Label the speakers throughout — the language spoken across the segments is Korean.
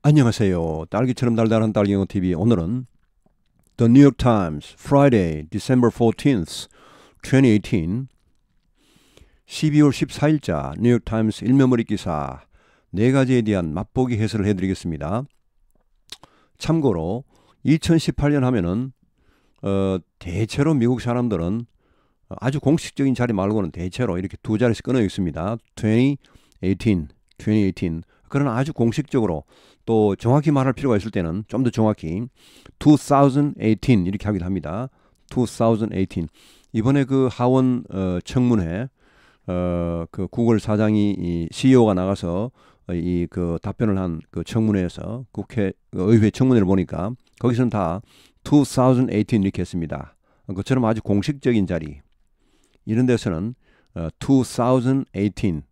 Speaker 1: 안녕하세요. 딸기처럼 달달한 딸기영어 TV 오늘은 The New York Times Friday, December 14th, 2018 12월 14일자 뉴욕 타임스 일면머리 기사 네 가지에 대한 맛보기 해설을 해드리겠습니다. 참고로 2018년 하면은 어, 대체로 미국 사람들은 아주 공식적인 자리 말고는 대체로 이렇게 두 자리씩 끊어 있습니다. 2018, 2018 그러나 아주 공식적으로 또 정확히 말할 필요가 있을 때는 좀 더 정확히 2018 이렇게 하기도 합니다. 2018 이번에 그 하원 어, 청문회 어, 그 구글 사장이 이 CEO가 나가서 이 그 답변을 한 그 청문회에서 국회 의회 청문회를 보니까 거기서는 다 2018 이렇게 했습니다. 그처럼 아주 공식적인 자리 이런 데서는 어, 2018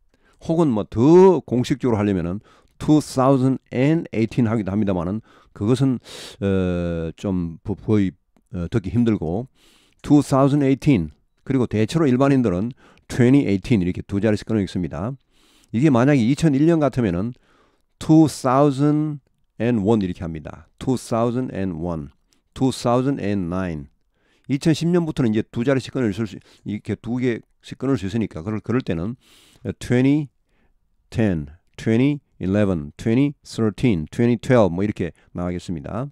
Speaker 1: 혹은 뭐 더 공식적으로 하려면은 2018 하기도 합니다만은 그것은 어, 좀 거의 어, 듣기 힘들고 2018 그리고 대체로 일반인들은 2018 이렇게 두 자리씩 끊어 있습니다. 이게 만약에 2001년 같으면은 2001 이렇게 합니다. 2001, 2009 2010년부터는 이제 두 자리씩 끊을 수 이렇게 두 개씩 끊을 수 있으니까 그럴 그럴 때는 2010, 20, 11, 20, 13, 2012 뭐 이렇게 나가겠습니다.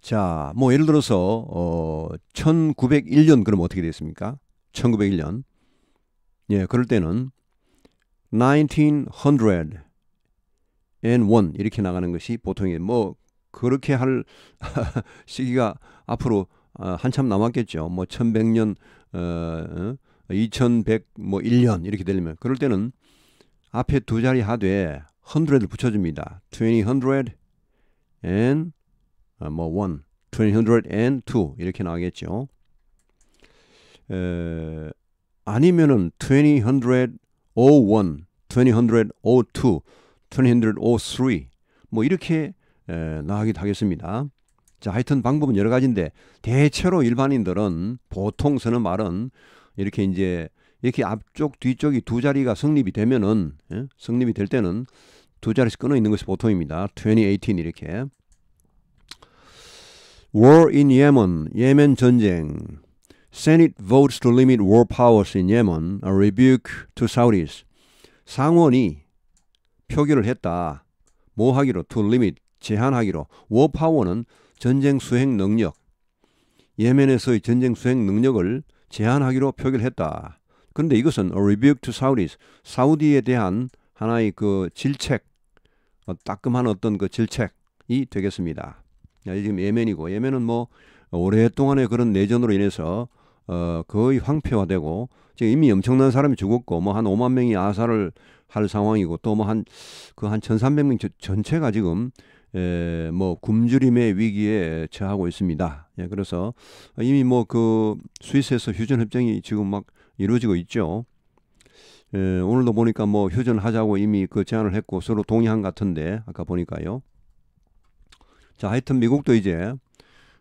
Speaker 1: 자, 뭐 예를 들어서 어 1901년 그럼 어떻게 됐습니까? 1901년. 예, 그럴 때는 1900 and one 이렇게 나가는 것이 보통이에요. 뭐 그렇게 할 시기가 앞으로 어, 한참 남았겠죠. 뭐 1100년 어, 2100뭐 1년 이렇게 되려면 그럴 때는 앞에 두 자리 하되 100를 붙여 줍니다. 2000 and 어, 뭐 1, 2002 이렇게 나가겠죠. 에, 아니면은 2001, 2002, 2003, 뭐 이렇게 에, 나가기도 하겠습니다. 자, 하여튼 방법은 여러 가지인데 대체로 일반인들은 보통 쓰는 말은 이렇게 이제 이렇게 앞쪽 뒤쪽이 두 자리가 성립이 되면은 예? 성립이 될 때는 두 자리씩 끊어 있는 것이 보통입니다. 2018 이렇게 War in Yemen, 예멘 전쟁. Senate votes to limit war powers in Yemen, a rebuke to Saudis. 상원이 표결을 했다. 뭐 하기로? To limit, 제한하기로. power는 전쟁 수행 능력. 예멘에서의 전쟁 수행 능력을 제한하기로 표결했다. 그런데 이것은 a rebuke to Saudis, 사우디에 대한 하나의 그 질책, 어, 따끔한 어떤 그 질책이 되겠습니다. 지금 예멘이고 예멘은 뭐 오랫동안의 그런 내전으로 인해서 어 거의 황폐화되고 지금 이미 엄청난 사람이 죽었고 뭐 한 5만 명이 아사를 할 상황이고 또 뭐 한 그한 1,300명 전체가 지금 에, 뭐 굶주림의 위기에 처하고 있습니다. 예, 그래서 이미 뭐 그 스위스에서 휴전 협정이 지금 막 이루어지고 있죠. 에, 오늘도 보니까 뭐 휴전하자고 이미 그 제안을 했고 서로 동의한 같은데 아까 보니까요. 자, 하여튼 미국도 이제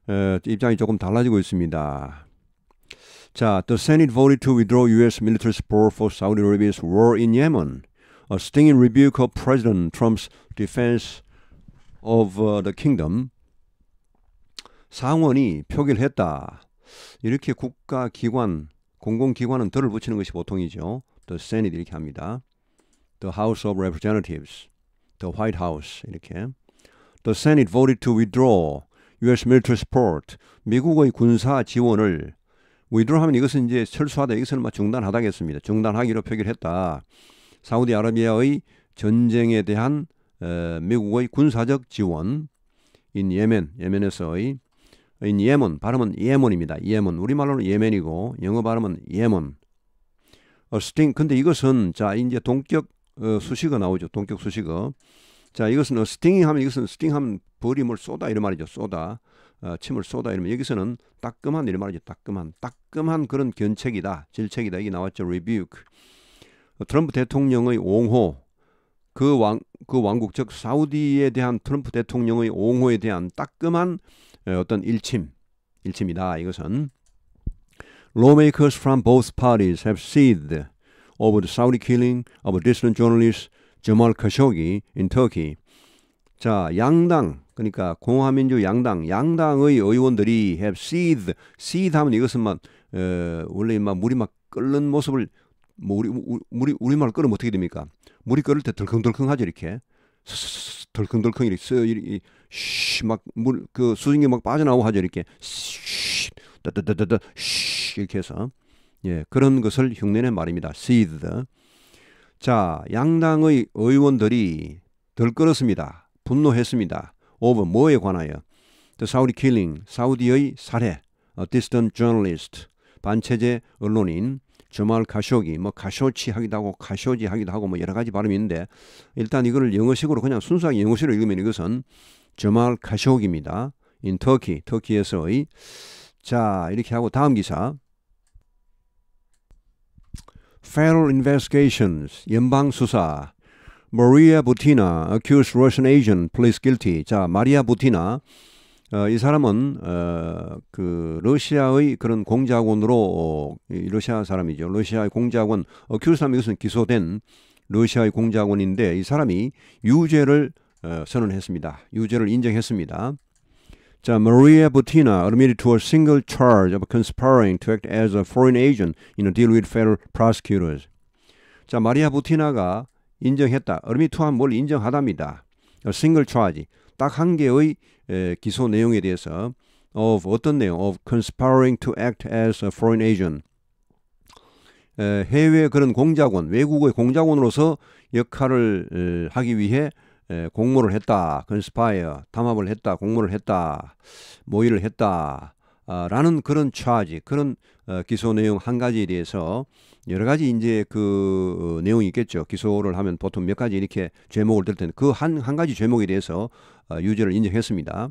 Speaker 1: 에, 입장이 조금 달라지고 있습니다. 자, the Senate voted to withdraw U.S. military support for Saudi Arabia's war in Yemen, a stinging rebuke of President Trump's defense of uh, the kingdom. 상원이 표결했다. 이렇게 국가 기관, 공공 기관은 덜을 붙이는 것이 보통이죠. The Senate 이렇게 합니다. The House of Representatives, the White House 이렇게. The Senate voted to withdraw U.S. military support. 미국의 군사 지원을 withdraw 하면 이것은 이제 철수하다 이것은 막 중단하다겠습니다. 중단하기로 표결했다. 사우디아라비아의 전쟁에 대한 에, 미국의 군사적 지원 인 예멘 예멘에서의 인 예멘 발음은 예멘입니다. 예멘 우리말로는 예멘이고 영어 발음은 예멘. 어, sting 근데 이것은 자 이제 동격 어, 수식어 나오죠. 동격 수식어. 자, 이것은 sting이 하면 이것은 sting 하면 벌침을 쏘다 이런 말이죠. 쏘다. 어, 침을 쏘다 이러면 여기서는 따끔한 이런 말이죠. 따끔한 따끔한 그런 견책이다. 질책이다. 이게 나왔죠. rebuke. 어, 트럼프 대통령의 옹호 그 왕 그 왕국 즉 사우디에 대한 트럼프 대통령의 옹호에 대한 따끔한 어, 어떤 일침 일침이다. 이것은 lawmakers from both parties have seethed over the Saudi killing of dissident journalist 저말 커쇼기 in Turkey. 자, 양당 그러니까 공화민주 양당 양당의 의원들이 have seethed. seethe 하면 이것은 막 어, 원래 막 물이 막 끓는 모습을 뭐 우리 우리 우리말 끓으면 어떻게 됩니까? 물이 끓을 때 덜컹덜컹하죠 이렇게 덜컹덜컹 이렇게 막물 그 수증기 막 빠져나오고 하죠 이렇게 따따따따따 이렇게 해서 예 그런 것을 흉내낸 말입니다. seethed. 자 양당의 의원들이 덜끓었습니다. 분노했습니다. over 뭐에 관하여 the Saudi killing 사우디의 살해 a dissident journalist 반체제 언론인 저말 가쇼기 뭐 가쇼치 하기도 하고 가쇼지 하기도 하고 뭐 여러 가지 발음이 있는데 일단 이거를 영어식으로 그냥 순수하게 영어식으로 읽으면 이것은 저말 가쇼기입니다. in Turkey 터키에서의 자 이렇게 하고 다음 기사 Federal Investigations 연방 수사 Maria Butina accused Russian agent pleads guilty. 자 마리아 부티나 어, 이 사람은 어, 그 러시아의 그런 공작원으로 어, 러시아 사람이죠. 러시아의 공작원 어큐스함 이것은 기소된 러시아의 공작원인데 이 사람이 유죄를 어, 선언했습니다. 유죄를 인정했습니다. 자, Maria Butina admitted to a single charge of conspiring to act as a foreign agent in a deal with federal prosecutors. 자, 마리아 부티나가 인정했다. admit to한 뭘 인정하답니다. a single charge. 딱 한 개의 에, 기소 내용에 대해서 of 어떤 내용? of conspiring to act as a foreign agent. 에, 해외 그런 공작원 외국의 공작원으로서 역할을 에, 하기 위해 에, 공모를 했다. conspire 담합을 했다 공모를 했다 모의를 했다. 아, 라는 그런 차지 그런 어, 기소 내용 한 가지에 대해서 여러 가지 이제 그 어, 내용이 있겠죠. 기소를 하면 보통 몇 가지 이렇게 죄목을 들 텐데 그 한 한 가지 죄목에 대해서 어, 유죄를 인정했습니다.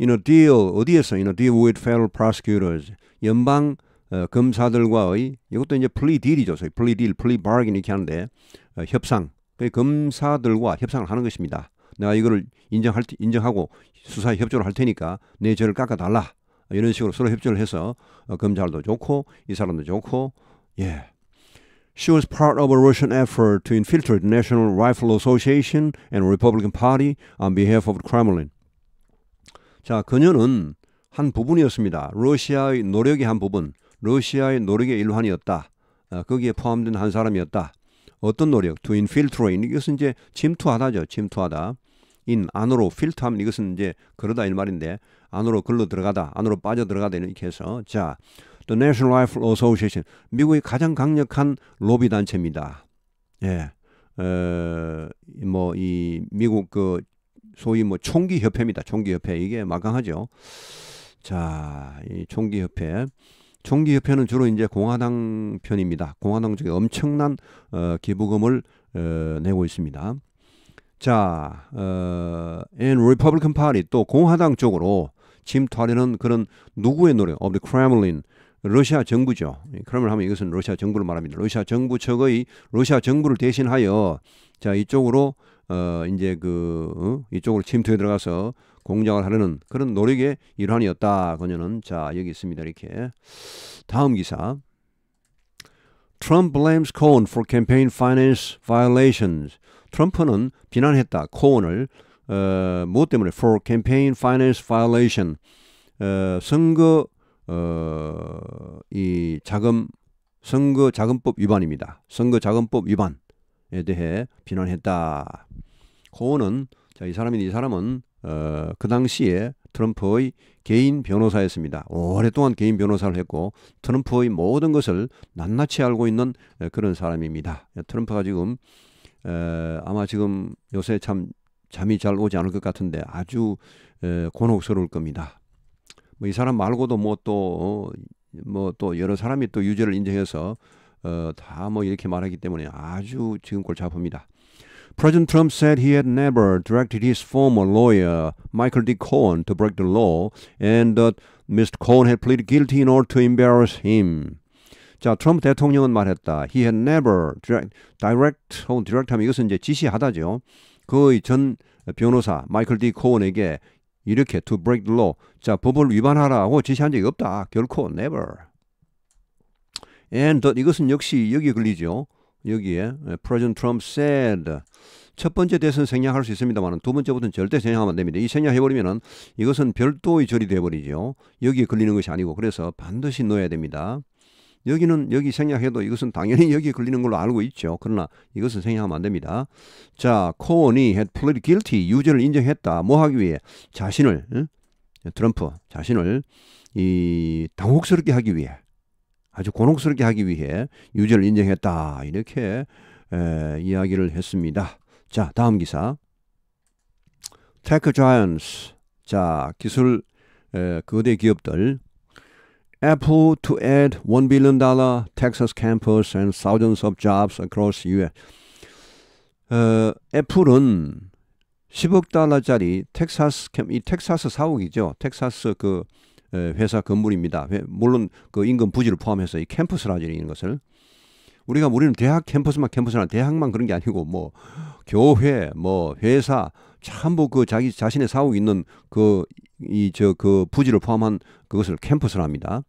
Speaker 1: In a deal 어디에서 in a deal with federal prosecutors 연방 어, 검사들과의 이것도 이제 plea deal이죠. 소위 plea deal, plea bargain 이렇게 하는데 어, 협상. 그 검사들과 협상을 하는 것입니다. 내가 이거를 인정할 인정하고 수사에 협조를 할 테니까 내 죄를 깎아 달라. 이런 식으로 서로 협조를 해서 어, 검찰도 좋고 이 사람도 좋고 예. She was part of a Russian effort to infiltrate the National Rifle Association and Republican Party on behalf of the Kremlin. 자, 그녀는 한 부분이었습니다. 러시아의 노력의 한 부분, 러시아의 노력의 일환이었다. 어, 거기에 포함된 한 사람이었다. 어떤 노력? To infiltrate. 이것은 이제 침투하다죠. 침투하다. 인 안으로 필터하면 이것은 이제 그러다 이 말인데 안으로 걸러 들어가다, 안으로 빠져 들어가다 이렇게 해서 자, The National Rifle Association 미국의 가장 강력한 로비 단체입니다. 예, 어, 뭐이 미국 그 소위 뭐 총기 협회입니다. 총기 협회 이게 막강하죠. 자, 이 총기 협회. 총기 협회는 주로 이제 공화당 편입니다. 공화당 쪽에 엄청난 어, 기부금을 어, 내고 있습니다. 자, 어, and Republican Party 또 공화당 쪽으로 침투하려는 그런 누구의 노력? of the Kremlin 러시아 정부죠. 그러면 하면 이것은 러시아 정부를 말합니다. 러시아 정부 측의 러시아 정부를 대신하여 자 이쪽으로 어 이제 그 어? 이쪽으로 침투해 들어가서 공작을 하려는 그런 노력의 일환이었다. 그녀는 자 여기 있습니다. 이렇게 다음 기사. Trump blames Cohen for campaign finance violations. 트럼프는 비난했다. 코언을 어, 무엇 때문에 for campaign finance violation 어, 선거 어, 이 자금 선거 자금법 위반입니다. 선거 자금법 위반에 대해 비난했다. 코언은 자, 이 사람이 이 사람은 어, 그 당시에 트럼프의 개인 변호사였습니다. 오랫동안 개인 변호사를 했고 트럼프의 모든 것을 낱낱이 알고 있는 그런 사람입니다. 트럼프가 지금 에, 아마 지금 요새 참 잠이 잘 오지 않을 것 같은데 아주 에, 곤혹스러울 겁니다. 뭐 이 사람 말고도 뭐 또 뭐또 어, 여러 사람이 또 유죄를 인정해서 어, 다 뭐 이렇게 말하기 때문에 아주 지금 골치 아픕니다. President Trump said he had never directed his former lawyer, Michael D. Cohen, to break the law and that Mr. Cohen had pleaded guilty in order to embarrass him. 자, 트럼프 대통령은 말했다. He had never direct, direct 혹은 direct 하면 이것은 이제 지시하다죠. 그의 전 변호사 마이클 디 코언에게 이렇게 to break the law. 자, 법을 위반하라고 지시한 적이 없다. 결코 never. And 이것은 역시 여기에 걸리죠. 여기에 President Trump said 첫 번째 대선 생략할 수 있습니다만 두 번째부터는 절대 생략하면 안 됩니다. 이 생략해버리면은 이것은 별도의 절이 되어버리죠. 여기에 걸리는 것이 아니고 그래서 반드시 넣어야 됩니다. 여기는 여기 생략해도 이것은 당연히 여기에 걸리는 걸로 알고 있죠. 그러나 이것은 생략하면 안 됩니다. 자, 코언이 had pleaded guilty 유죄를 인정했다. 뭐 하기 위해 자신을 응? 트럼프 자신을 이 당혹스럽게 하기 위해 아주 곤혹스럽게 하기 위해 유죄를 인정했다. 이렇게 에, 이야기를 했습니다. 자, 다음 기사. Tech giants. 자, 기술 에, 거대 기업들 Apple to add 1 billion dollar Texas campus and thousands of jobs across US. 어, 애플은 10억 달러짜리 텍사스 이 텍사스 사옥이죠. 텍사스 그 회사 건물입니다. 물론 그 인근 부지를 포함해서 이 캠퍼스라 지는 것을 우리가 우리는 대학 캠퍼스만 캠퍼스나 대학만 그런 게 아니고 뭐 교회 뭐 회사 전부 그 자기 자신의 사옥 있는 그 이 저그 부지를 포함한 그것을 캠퍼스라 합니다.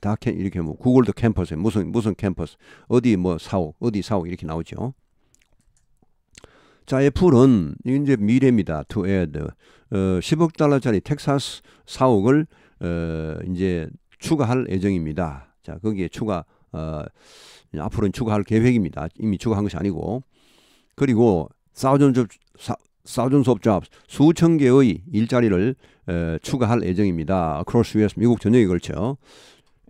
Speaker 1: 다 캠, 이렇게 뭐 구글도 캠퍼스 무슨 무슨 캠퍼스 어디 뭐 사옥 어디 사옥 이렇게 나오죠. 자, 애플은 이제 미래입니다. to add 어, 10억 달러짜리 텍사스 사옥을 어, 이제 추가할 예정입니다. 자, 거기에 추가 어, 앞으로는 추가할 계획입니다. 이미 추가한 것이 아니고 그리고 thousands of, thousands of jobs 수천 개의 일자리를 에, 추가할 예정입니다. across US 미국 전역에 걸쳐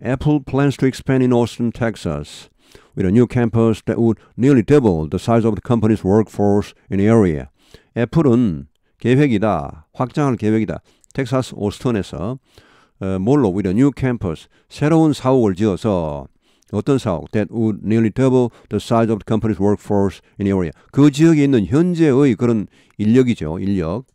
Speaker 1: Apple plans to expand in Austin, Texas with a new campus that would nearly double the size of the company's workforce in the area. 애플은 계획이다. 확장할 계획이다. 텍사스 오스턴에서 어, 뭘로 with a new campus 새로운 사옥을 지어서 어떤 사옥 that would nearly double the size of the company's workforce in the area. 그 지역에 있는 현재의 그런 인력이죠. 인력.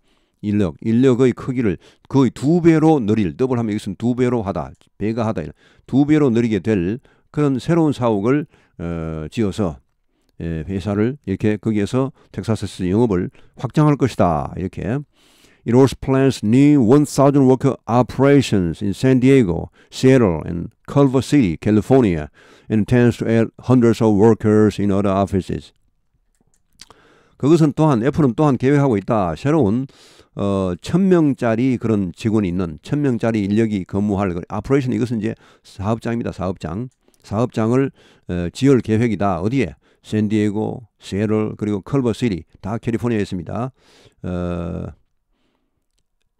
Speaker 1: 인력, 인력의 크기를 거의 두 배로 늘릴, 더블하면 이것은 두 배로 하다, 배가 하다, 두 배로 늘리게 될 그런 새로운 사옥을 어, 지어서 예, 회사를 이렇게 거기에서 텍사스에서 영업을 확장할 것이다. 이렇게 It also plans new 1,000 worker operations in San Diego, Seattle, and Culver City, California, and intends to add hundreds of workers in other offices. 그것은 또한 애플은 또한 계획하고 있다. 새로운 어, 천명짜리 그런 직원이 있는 천명짜리 인력이 근무할 operation 이것은 이제 사업장입니다. 사업장. 사업장을 어, 지을 계획이다. 어디에? 샌디에고, 시애틀 그리고 컬버시티 다 캘리포니아에 있습니다. 어,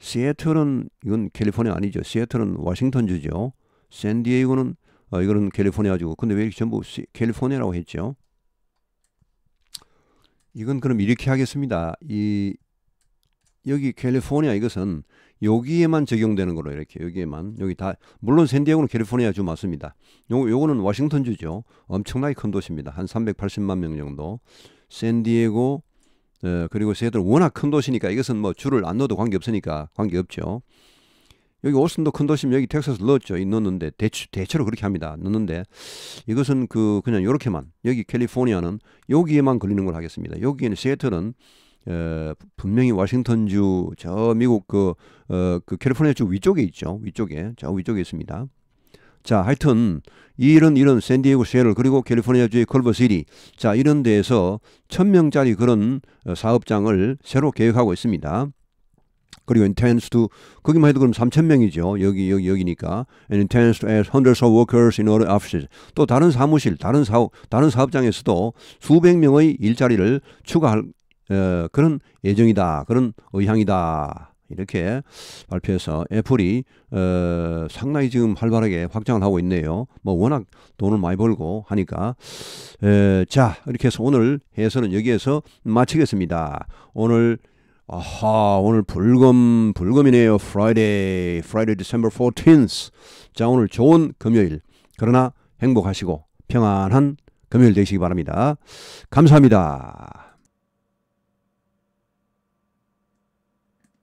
Speaker 1: 시애틀은 이건 캘리포니아 아니죠. 시애틀은 워싱턴 주죠. 샌디에고는 어, 이거는 캘리포니아 주고 근데 왜 이렇게 전부 시, 캘리포니아라고 했죠? 이건 그럼 이렇게 하겠습니다. 이 여기 캘리포니아 이것은 여기에만 적용되는 거로 이렇게 여기에만 여기 다 물론 샌디에고는 캘리포니아 주 맞습니다. 요 요거는 워싱턴 주죠. 엄청나게 큰 도시입니다. 한 380만 명 정도. 샌디에고 어, 그리고 세들 워낙 큰 도시니까 이것은 뭐 줄을 안 넣어도 관계 없으니까 관계 없죠. 여기 오스틴도 큰 도시면 여기 텍사스 넣었죠. 넣었는데 대체, 대체로 그렇게 합니다. 넣는데 이것은 그 그냥 요렇게만 여기 캘리포니아는 여기에만 걸리는 걸 하겠습니다. 여기에는 세틀은 어, 분명히 워싱턴주 저 미국 그, 어, 그 캘리포니아 주 위쪽에 있죠. 위쪽에 저 위쪽에 있습니다. 자, 하여튼 이런 이런 샌디에고 시애를 그리고 캘리포니아주의 컬버시티 자 이런 데에서 천명짜리 그런 어, 사업장을 새로 계획하고 있습니다. 그리고 intends to 거기만 해도 그럼 3천 명이죠. 여기 여기 여기니까 and intends to add hundreds of workers in other offices. 또 다른 사무실, 다른 사업, 다른 사업장에서도 수백 명의 일자리를 추가할 어, 그런 예정이다. 그런 의향이다. 이렇게 발표해서 애플이 어, 상당히 지금 활발하게 확장을 하고 있네요. 뭐 워낙 돈을 많이 벌고 하니까 에, 자 이렇게 해서 오늘 해설은 여기에서 마치겠습니다. 오늘 아하 오늘 불금 불금이네요. Friday, Friday December 14th. 자 오늘 좋은 금요일 그러나 행복하시고 평안한 금요일 되시기 바랍니다. 감사합니다.